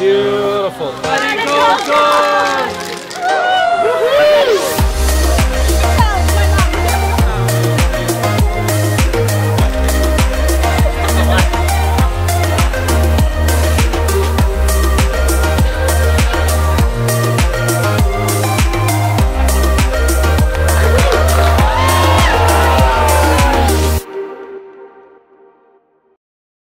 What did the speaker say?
Beautiful.